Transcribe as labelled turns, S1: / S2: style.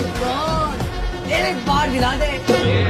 S1: एक बार दिला दे।